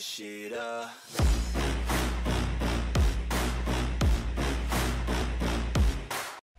this shit up.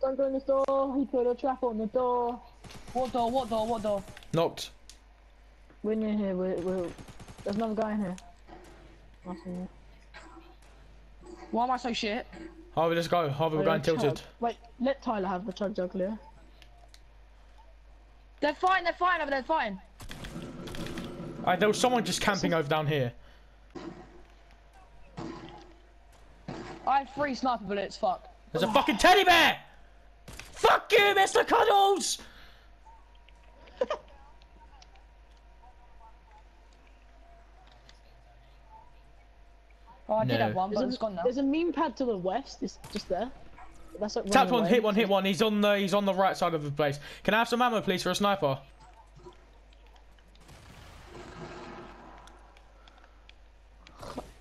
Don't go in the door. He put a trap on the door. What door? What door? What door? Knocked. We're near here. We're, we're... There's another guy in here. Nothing. Why am I so shit? Harvey, let's go. Harvey, we're going tilted. Wait, let Tyler have the chug jug clear. They're fine. They're fine over there. They're fine. Alright, there was someone just camping over down here. I had three sniper bullets. Fuck. There's a fucking teddy bear! Fuck you, Mr. Cuddles! Oh, I did No. have one, but There's it's a, gone now. there's a meme pad to the west. It's just there. That's like Tap running one, away. hit one, hit one. He's on the he's on the right side of the place. Can I have some ammo, please, for a sniper?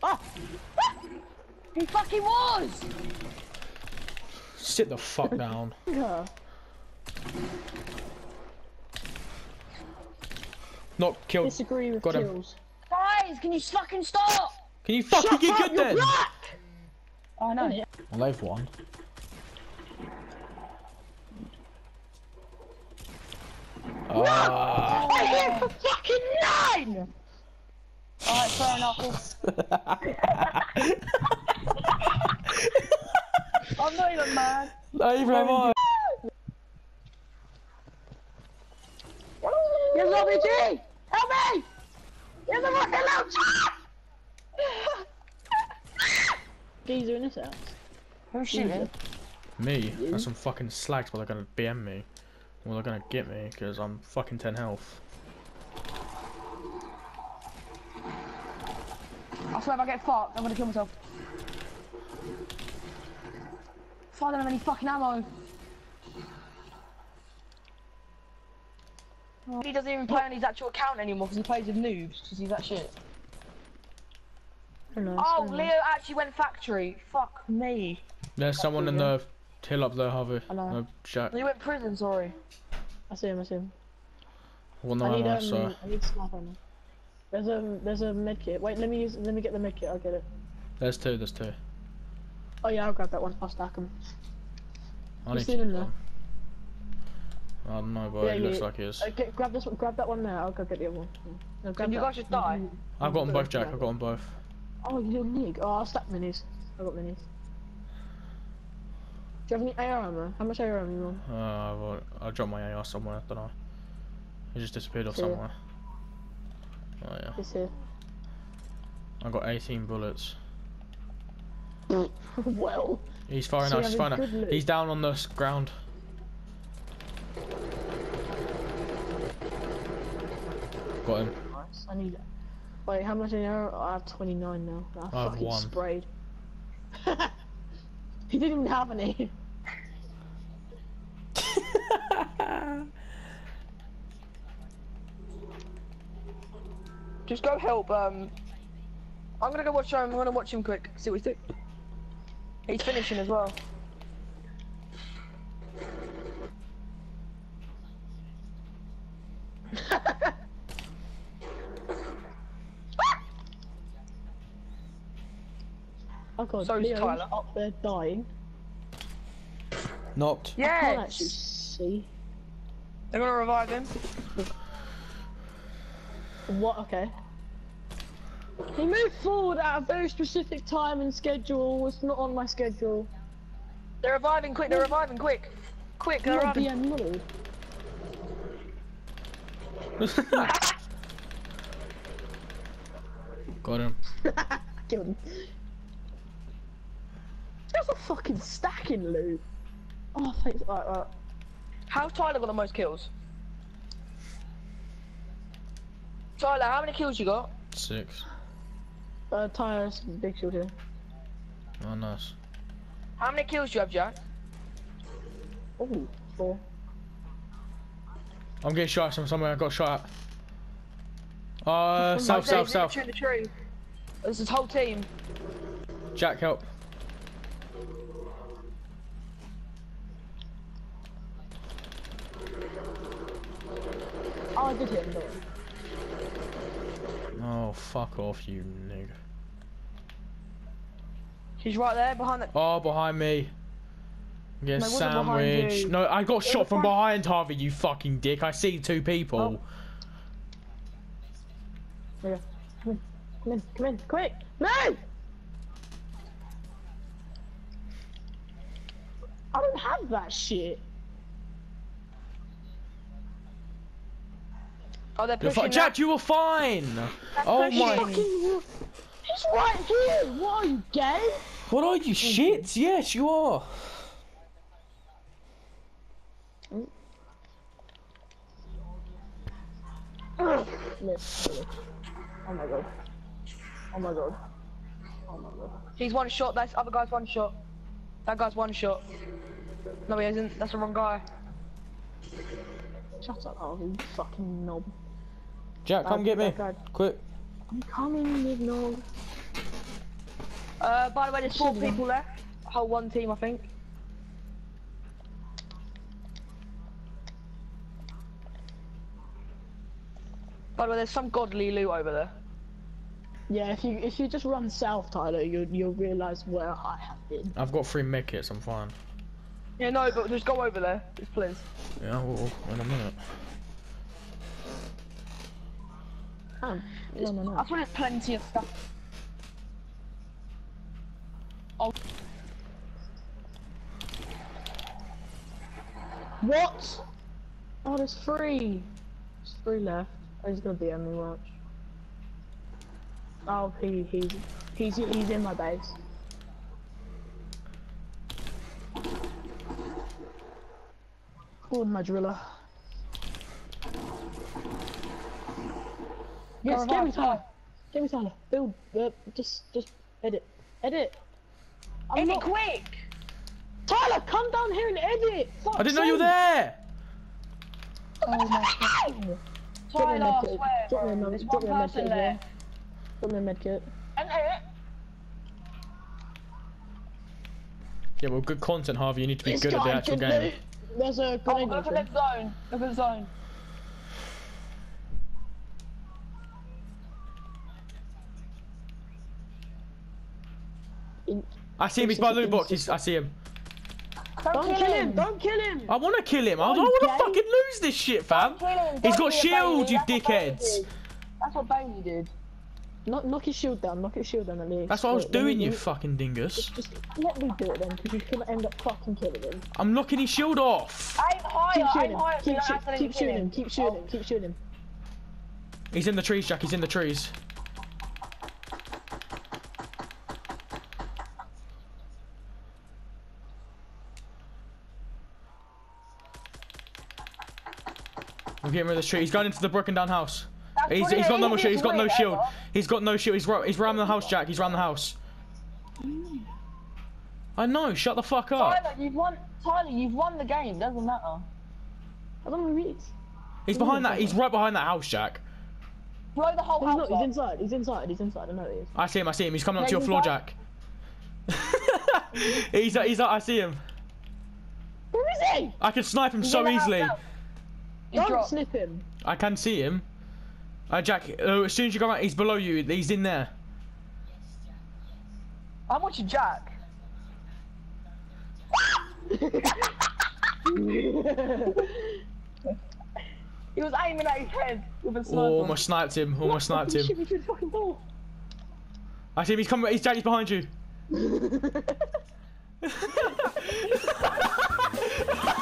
Ah! He fucking was. Sit the fuck down. Yeah. Not killed. Disagree with Got him. kills. Guys, can you fucking stop? Can you fucking Shut get up, good you're then? black! Oh no. Well, they've won. Ah, I hit for fucking nine! Alright, fair enough. I'm not even mad. not even am I. Here's RPG! Help me! Here's a rocket launcher! Geezer in this house. Who's shooting? Me? That's some fucking slags, but they're gonna BM me. Well, they're gonna get me because I'm fucking 10 health. I swear if I get fucked, I'm gonna kill myself. Fuck, I don't have any fucking ammo. He doesn't even play on his actual account anymore because he plays with noobs because he's that shit. Oh, Leo actually went factory. Fuck me. There's someone in the hill up there, Harvey. Hello. No, Jack. He went prison, sorry. I see him, I see him. Well, no I need ammo, um, so. I need snap ammo. There's a there's a med kit. Wait, let me use let me get the med kit. I'll get it. There's two, there's two. Oh yeah, I'll grab that one. I'll stack them. I What's need in to there? one. I don't know, but Yeah, it looks yeah. like he is. Uh, get, grab this one. Grab that one there. I'll go get the other one. No, grab Can you guys just die? I've got them both, Jack. I've got them both. Oh, you little nig. Oh, I'll stack minis. I've got minis. Do you have any AR ammo? How much AR ammo you want? Uh, well, I dropped my AR somewhere, I don't know. He just disappeared off See ya. somewhere. Oh yeah. This here. I got 18 bullets. well. He's firing So out, he's have a firing out. good loot. He's down on the ground. Got him. Nice. I need. Wait, how much AR? I have 29 now. I, I have fucking one. sprayed. he didn't even have any. Just go help. Um, I'm gonna go watch him. I'm gonna watch him quick. See what he's doing. He's finishing as well. Oh god, So's Leo's Tyler. up there dying. Knocked. I can't Yes. actually see. They're gonna revive him. What? Okay. He moved forward at a very specific time and schedule. It's not on my schedule. They're reviving quick. They're reviving quick. Quick, they're reviving. BM mode. Got him. Kill him. That's a fucking stacking loot. Oh, thanks. Alright, alright. How's Tyler got the most kills? Tyler, how many kills you got? Six. Uh, tires, big shield here. Oh, nice. How many kills do you have, Jack? Oh, four. I'm getting shot from somewhere. I got shot at. Uh, south, Okay, south, south. he's in the tree. There's this whole team. Jack, help. Oh, I did hit him, though. Oh, fuck off, you nigga. He's right there behind that. Oh, behind me. Getting No, it sandwiched. No, I got shot from behind- Harvey, you fucking dick. I see two people. Oh. Come in, come in, come in, quick! No! I don't have that shit. Oh, they're pushing. Jack, you were fine. Oh my. Fucking, he's right here. What are you, gay? What are you, shit? Yes, you are. Oh my god. Oh my god. Oh my god. He's one shot. That other guy's one shot. That guy's one shot. No, he isn't. That's the wrong guy. Shut up, Harvey, you fucking knob. Jack, come get me. That Quick. I'm coming, you knob. Uh, by the way, there's four people left. A whole one team, I think. By the way, there's some godly loot over there. Yeah, if you if you just run south, Tyler, you you'll realise where I have been. I've got three med kits, I'm fine. Yeah, no, but just go over there. Just please. Yeah, I will, in a minute. No, no, no. I thought there's plenty of stuff. Oh. What? Oh, there's three. There's three left. Oh, he's gonna DM me, watch. Oh, he he's he's he's in my base. Oh, my driller. Yes, Go get me Tyler. Get me Tyler. Build. Uh, just just edit. Edit. I'm Edit not- quick! Tyler, come down here and edit. I didn't know you were there! Oh my god. Drop me a Tyler, I swear, Drop bro. med- There's one me a medkit person there. Drop me a medkit. And it. Yeah, well, good content, Harvey. You need to be This good at the actual game. There's a Oh, grenade go for launcher. the zone. Go for the zone. I see him. He's by the loot box. He's, I see him. Don't kill him! Don't kill him! I want to kill him. I don't want to fucking lose this shit, fam. Kill him. He's Don't got be a shield, you That's what dickheads. did. That's what Bailey did. Knock, knock his shield down. Knock his shield down at least. That's what I was Wait, let me- doing, you let me- fucking dingus. Just let me do it then, because he's gonna end up fucking killing him. I'm knocking his shield off. Aim higher. Keep Aim shooting higher. him. so you Keep, don't shoot, keep shooting him. Keep shooting him. Keep shooting him. He's in the trees, Jack. He's in the trees. I'm getting rid of the tree. He's going into the broken down house. That's He's, probably he's the got no shield. He's easiest got no shield. He's got no shield. He's ro- he's round the house, Jack. He's round the house. I know. Shut the fuck up. Tyler, you've won. Tyler, you've won the game. Doesn't matter. I don't know who. He's behind that. He's right behind that house, Jack. Blow the whole He's house not. He's inside. He's inside. He's inside. I know he is. I see him. I see him. He's coming up Yeah, to your floor. Jack. he's he's. I see him. Where is he? I can snipe him He's so in the easily. Now. He Don't dropped. snip him. I can see him. Uh, Jack, uh, as soon as you come out, he's below you. He's in there. I'm watching Jack. He was aiming at his head with a sniper. Oh, almost sniped him. Almost sniped him. Shoot me through the fucking wall. I see him. He's coming. He's Jack. He's behind you.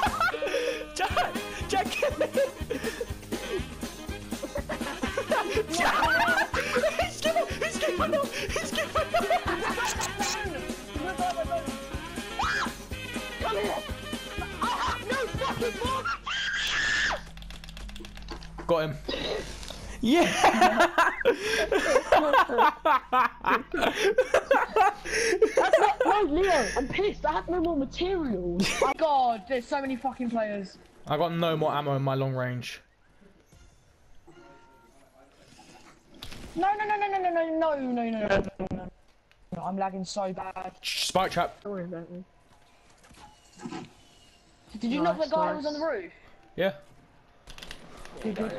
he's giving up. He's giving up. Come here. I have no fucking ball. Got him. Yeah. That's not, No, Leo, I'm pissed. I have no more materials. Oh God, there's so many fucking players. I got no more ammo in my long range. No, no, no, no, no, no, no, no, no, no, no, no, no. No, I'm lagging so bad. Spike trap. Don't worry about me. Did you knock Nice, the guy who was on the roof? Yeah. Good, good.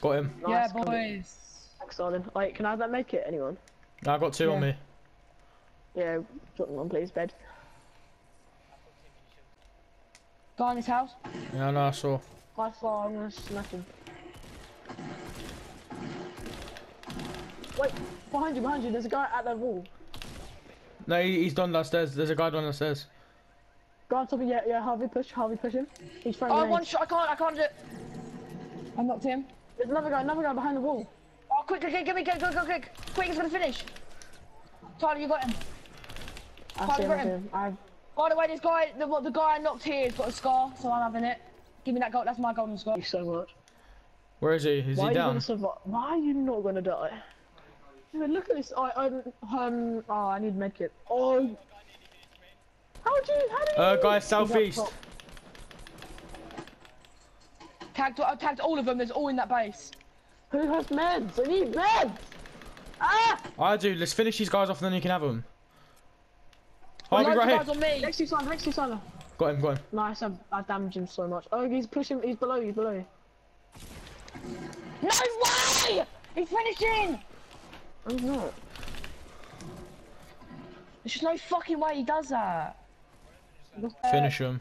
Got him. yeah, Nice, come boys. Thanks, darling. Wait, can I have that make it? Anyone? I've got two on me. Yeah, drop them on, please, bed. Guy in this house. Yeah, no, I saw. By far, I'm gonna smash him. Wait, behind you, behind you. There's a guy at that wall. No, he, he's done downstairs. There's a guy down downstairs. Go on top of yeah, yeah. Harvey, push. Harvey, push him. He's throwing. Oh, grenades. one shot. I can't. I can't do it. I knocked him. There's another guy, another guy behind the wall. Oh, quick, quick, give me, quick, quick, quick, quick. Quick, it's gonna finish. Tyler, you got him. I Harvey, see him. got I see him. him. By the way, this guy, the, the guy I knocked here has got a scar, so I'm having it. Give me that gold. That's my golden scar. thank you so much. Where is he? Is Why are he you down? gonna survive? Why are you not gonna die? Look at this. I, I, um, oh, I need medkit. Oh. How did you? How you? Uh, do guy it? He's up southeast. Tagged, I tagged all of them. There's all in that base. Who has meds? I need meds. Ah! I do. Let's finish these guys off and then you can have them. Of right guys here. on me. Next to Simon. Next to Simon. Got him, got him. Nice. I've, I've damaged him so much. Oh, he's pushing. He's below you. Below you. No way! He's finishing. I'm not. There's just no fucking way he does that. Finish him.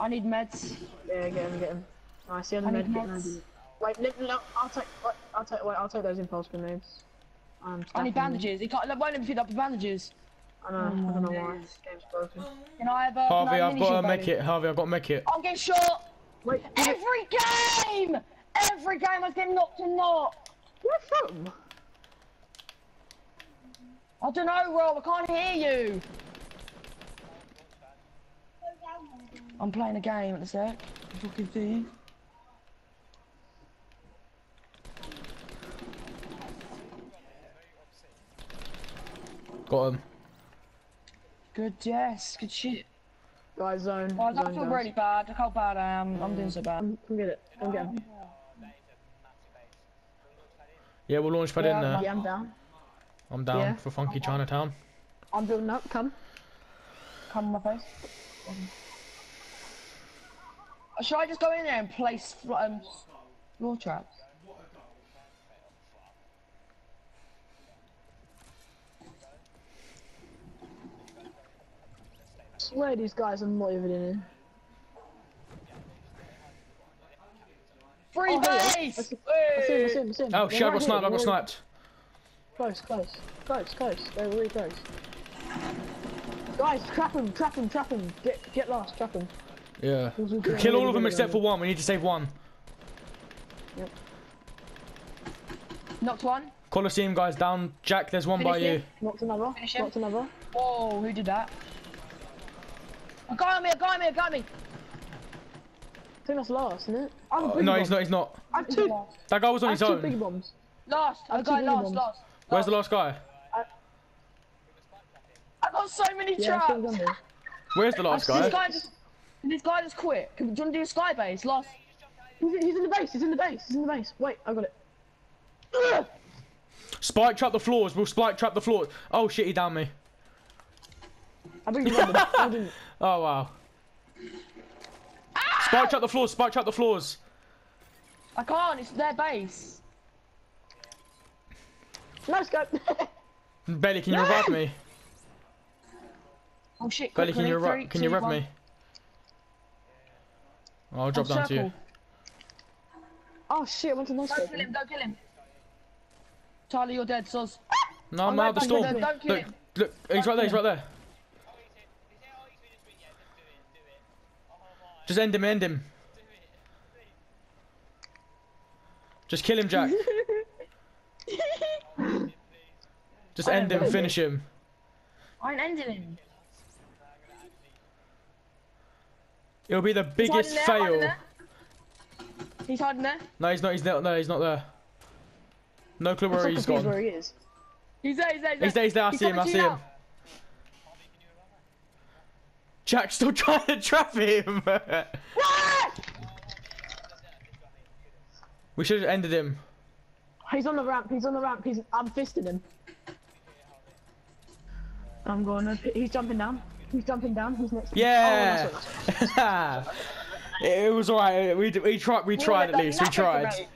I need meds. Yeah, get him. Get him. Nice. He has a I need medkit. and I meds. do- Wait, let, let, I'll take. Wait, I'll take. Wait, I'll take those impulse grenades. I'm I need bandages. He can't. Won't let me pick up the bandages. I know. I don't know why. Mm. This game's broken. Can I have a? Harvey, can I have got a shield, make it. Harvey, I've got a make it. I'm getting shot. Wait, Every game. Every game I was getting knocked and not. where from? I don't know, Rob. I can't hear you. I'm playing a game at a sec. Fucking thing. Got him. Good, yes, good shit. Guys, zone. Oh, I zone feel guys. really bad. Look how bad I am. I'm doing so bad. Come, come get it. Come get him. Yeah, we'll launch pad Yeah, in there. Yeah, I'm down. I'm down Yeah. for Funky Chinatown. I'm building up. Come. Come on my face. Should I just go in there and place um, floor traps? swear these guys are not even in it. Free Oh, base! I see- I see him, I see him, I see him. Oh They're shit, I got sniped, I got sniped. Close, close. Close, close. They're really close. Guys, trap him, trap him, trap him. Get, get lost, trap him. Yeah. Who's- who's- Kill all of them who's- except for one. We need to save one. Yep. Knocked one. Colosseum guys down. Jack, there's one by Finish you. him. Knocked another. Finish him. Knocked another. Whoa, who did that? A guy on me, a guy on me, a guy on me! I think that's last, isn't it? I have a Oh, no, bomb. he's not. He's not. I have two. That guy was on I his have two big own. bombs. Last, I a have guy last, bombs. last. Where's the last. last guy? I got so many Yeah, traps! Where's the last I've This guy? guy just, this guy just quit. Can, do you want to do a sky base? Last. He's, he's in the base. He's in the base. He's in the base. Wait, I got it. Ugh! Spike trap the floors. We'll spike trap the floors. Oh shit, he downed me. I bring you random. I didn't. Oh wow. Spike trap the floors. Spike trap the floors. I can't, it's their base. Nice go. Belly, can you revive me? Oh shit, Belly, quick, can you quick, revive? Can you two, rev me? I'll drop Oh, down to you. oh shit! I went to no Don't kill him, don't kill him. Charlie, you're dead, Soz. No, I'm I'm out the right storm. Don't, don't kill Look, him. look, he's right there. He's right there. Just end him. End him. Just kill him, Jack. Just end him. Finish him. I ain't ending him. It'll be the He's biggest there, fail. there. He's hiding there. No, he's not. He's not. No, he's not there. No clue where he's gone. where he is. He's there, he's there, He's there. He's there. I He's see him. I see him. now. Jack's still trying to trap him. what? we should have ended him. He's on the ramp. He's on the ramp. He's. I'm fisting him. I'm gonna. He's jumping down. He's jumping down. He's next. to me. Oh, yeah. Oh, it, it was alright. We we tried. We tried at least. We tried.